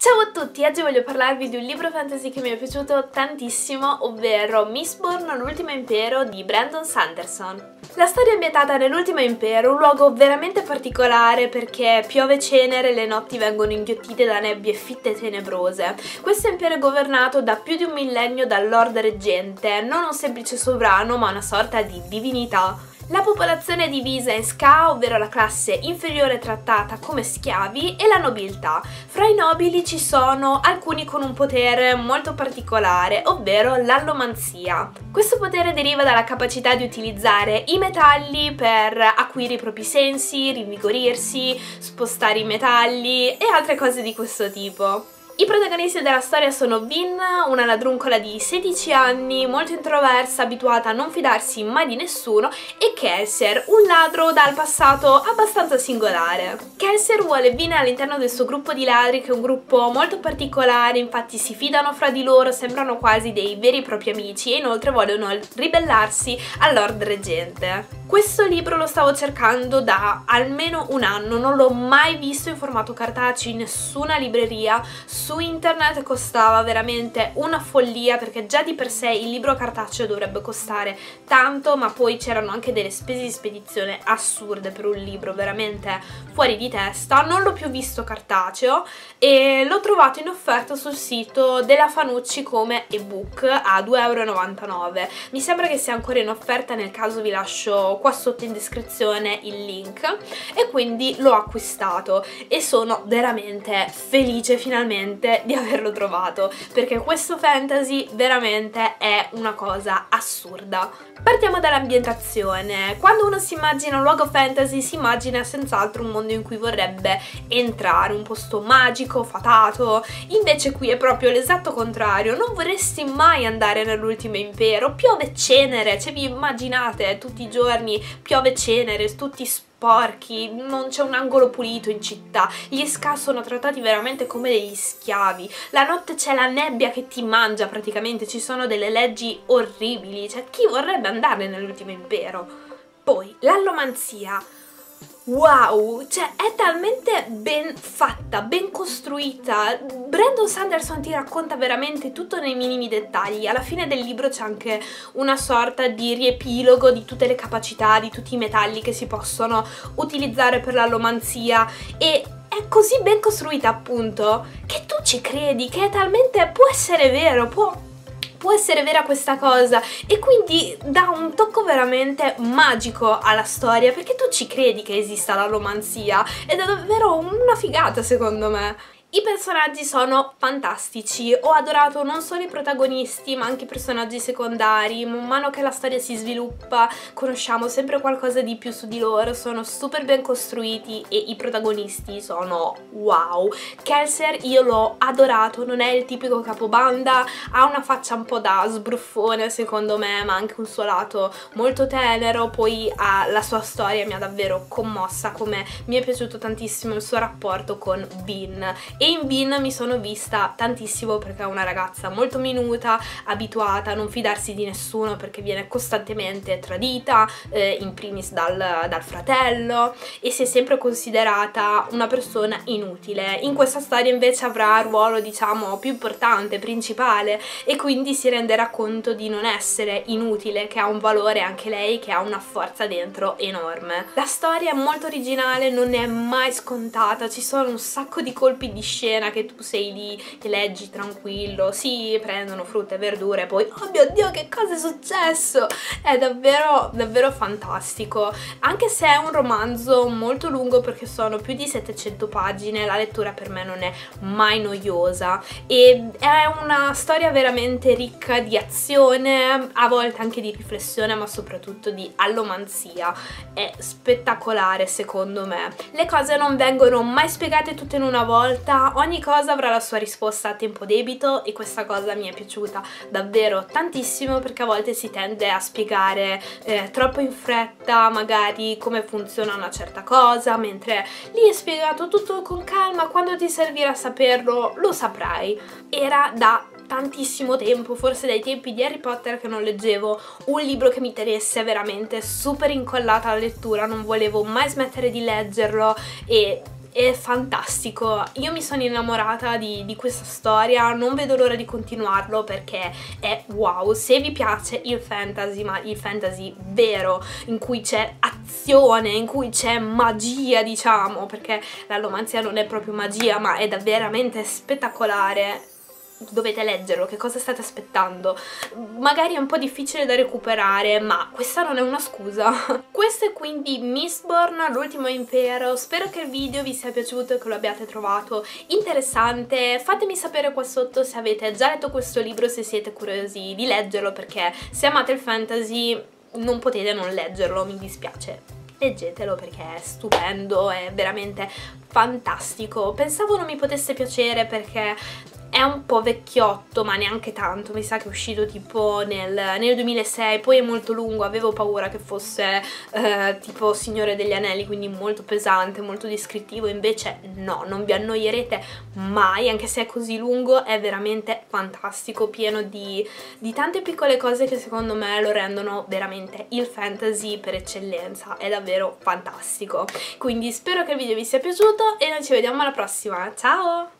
Ciao a tutti, oggi voglio parlarvi di un libro fantasy che mi è piaciuto tantissimo, ovvero Mistborn, l'ultimo impero di Brandon Sanderson. La storia è ambientata nell'ultimo impero, un luogo veramente particolare perché piove cenere e le notti vengono inghiottite da nebbie fitte e tenebrose. Questo impero è governato da più di un millennio dal Lord Reggente, non un semplice sovrano ma una sorta di divinità. La popolazione è divisa in ska, ovvero la classe inferiore trattata come schiavi, e la nobiltà. Fra i nobili ci sono alcuni con un potere molto particolare, ovvero l'allomanzia. Questo potere deriva dalla capacità di utilizzare i metalli per acuire i propri sensi, rinvigorirsi, spostare i metalli e altre cose di questo tipo. I protagonisti della storia sono Vin, una ladruncola di 16 anni, molto introversa, abituata a non fidarsi mai di nessuno, e Kelsier, un ladro dal passato abbastanza singolare. Kelsier vuole Vin all'interno del suo gruppo di ladri, che è un gruppo molto particolare, infatti si fidano fra di loro, sembrano quasi dei veri e propri amici, e inoltre vogliono ribellarsi al Lord Reggente. Questo libro lo stavo cercando da almeno un anno, non l'ho mai visto in formato cartaceo in nessuna libreria, su internet costava veramente una follia perché già di per sé il libro cartaceo dovrebbe costare tanto ma poi c'erano anche delle spese di spedizione assurde per un libro veramente fuori di testa, non l'ho più visto cartaceo e l'ho trovato in offerta sul sito della Fanucci come ebook a 2,99€, mi sembra che sia ancora in offerta nel caso vi lascio qua sotto in descrizione il link. E quindi l'ho acquistato e sono veramente felice finalmente di averlo trovato perché questo fantasy veramente è una cosa assurda. Partiamo dall'ambientazione. Quando uno si immagina un luogo fantasy si immagina senz'altro un mondo in cui vorrebbe entrare, un posto magico, fatato. Invece qui è proprio l'esatto contrario. Non vorresti mai andare nell'ultimo impero. Piove cenere, cioè vi immaginate tutti i giorni piove cenere, tutti sporchi, non c'è un angolo pulito in città, gli ska sono trattati veramente come degli schiavi, la notte c'è la nebbia che ti mangia praticamente, ci sono delle leggi orribili, cioè chi vorrebbe andare nell'ultimo impero? Poi, l'allomanzia Wow, cioè è talmente ben fatta, ben costruita. Brandon Sanderson ti racconta veramente tutto nei minimi dettagli. Alla fine del libro c'è anche una sorta di riepilogo di tutte le capacità, di tutti i metalli che si possono utilizzare per l'allomanzia e è così ben costruita appunto che tu ci credi, che è talmente può essere vero, può può essere vera questa cosa e quindi dà un tocco veramente magico alla storia perché tu ci credi che esista la romanzia ed è davvero una figata secondo me. I personaggi sono fantastici, ho adorato non solo i protagonisti ma anche i personaggi secondari, man mano che la storia si sviluppa conosciamo sempre qualcosa di più su di loro, sono super ben costruiti e i protagonisti sono wow. Kelser io l'ho adorato, non è il tipico capobanda, ha una faccia un po' da sbruffone secondo me ma anche un suo lato molto tenero, poi ha, la sua storia mi ha davvero commossa come mi è piaciuto tantissimo il suo rapporto con Bean e in Vin mi sono vista tantissimo perché è una ragazza molto minuta, abituata a non fidarsi di nessuno perché viene costantemente tradita, eh, in primis dal, dal fratello e si è sempre considerata una persona inutile. In questa storia invece avrà il ruolo diciamo più importante, principale e quindi si renderà conto di non essere inutile, che ha un valore anche lei, che ha una forza dentro enorme. La storia è molto originale, non è mai scontata, ci sono un sacco di colpi di scena che tu sei lì che leggi tranquillo, sì, prendono frutta e verdure e poi, oh mio Dio, che cosa è successo? È davvero, davvero fantastico. Anche se è un romanzo molto lungo perché sono più di 700 pagine, la lettura per me non è mai noiosa e è una storia veramente ricca di azione, a volte anche di riflessione, ma soprattutto di allomanzia. È spettacolare secondo me. Le cose non vengono mai spiegate tutte in una volta, ogni cosa avrà la sua risposta a tempo debito e questa cosa mi è piaciuta davvero tantissimo perché a volte si tende a spiegare eh, troppo in fretta magari come funziona una certa cosa, mentre lì è spiegato tutto con calma, quando ti servirà saperlo lo saprai. Era da tantissimo tempo, forse dai tempi di Harry Potter che non leggevo un libro che mi tenesse veramente super incollata alla lettura, non volevo mai smettere di leggerlo e è fantastico. Io mi sono innamorata di, di questa storia, non vedo l'ora di continuarlo perché è wow. Se vi piace il fantasy, ma il fantasy vero, in cui c'è azione, in cui c'è magia, diciamo, perché l'allomanzia non è proprio magia, ma è veramente spettacolare dovete leggerlo, che cosa state aspettando? Magari è un po' difficile da recuperare, ma questa non è una scusa. Questo è quindi Mistborn, l'ultimo impero. Spero che il video vi sia piaciuto e che lo abbiate trovato interessante. Fatemi sapere qua sotto se avete già letto questo libro, se siete curiosi di leggerlo, perché se amate il fantasy non potete non leggerlo, mi dispiace leggetelo perché è stupendo, è veramente fantastico. Pensavo non mi potesse piacere perché è un po' vecchiotto ma neanche tanto, mi sa che è uscito tipo nel, nel 2006, poi è molto lungo, avevo paura che fosse eh, tipo Signore degli Anelli, quindi molto pesante, molto descrittivo, invece no, non vi annoierete mai, anche se è così lungo, è veramente fantastico, pieno di, di tante piccole cose che secondo me lo rendono veramente il fantasy per eccellenza, è davvero fantastico. Quindi spero che il video vi sia piaciuto e noi ci vediamo alla prossima, ciao!